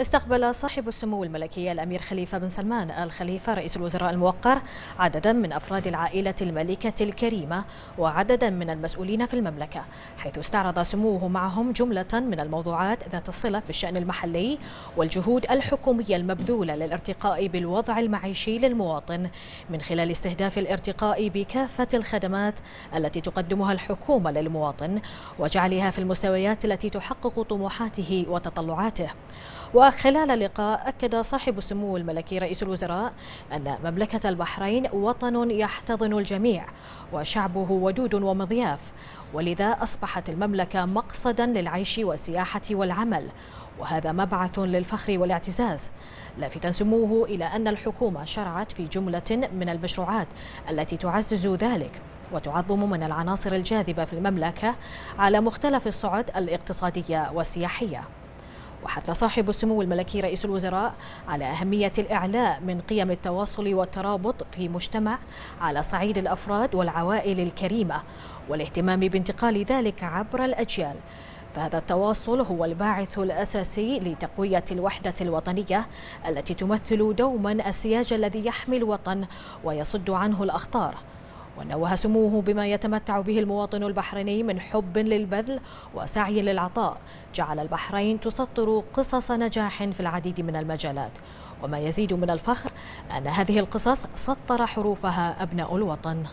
استقبل صاحب السمو الملكي الأمير خليفة بن سلمان آل خليفة رئيس الوزراء الموقر عددا من أفراد العائلة الملكة الكريمة وعددا من المسؤولين في المملكة حيث استعرض سموه معهم جملة من الموضوعات ذات الصلة بالشأن المحلي والجهود الحكومية المبذولة للارتقاء بالوضع المعيشي للمواطن من خلال استهداف الارتقاء بكافة الخدمات التي تقدمها الحكومة للمواطن وجعلها في المستويات التي تحقق طموحاته وتطلعاته. وخلال اللقاء أكد صاحب السمو الملكي رئيس الوزراء أن مملكة البحرين وطن يحتضن الجميع وشعبه ودود ومضياف ولذا أصبحت المملكة مقصدا للعيش والسياحة والعمل وهذا مبعث للفخر والاعتزاز. لافتا سموه إلى أن الحكومة شرعت في جملة من المشروعات التي تعزز ذلك وتعظم من العناصر الجاذبة في المملكة على مختلف الصعد الاقتصادية والسياحية. وحث صاحب السمو الملكي رئيس الوزراء على أهمية الإعلاء من قيم التواصل والترابط في مجتمع على صعيد الأفراد والعوائل الكريمة والاهتمام بانتقال ذلك عبر الأجيال. فهذا التواصل هو الباعث الأساسي لتقوية الوحدة الوطنية التي تمثل دوما السياج الذي يحمي الوطن ويصد عنه الأخطار. ونوه سموه بما يتمتع به المواطن البحريني من حب للبذل وسعي للعطاء. جعل البحرين تسطر قصص نجاح في العديد من المجالات. وما يزيد من الفخر أن هذه القصص سطر حروفها أبناء الوطن.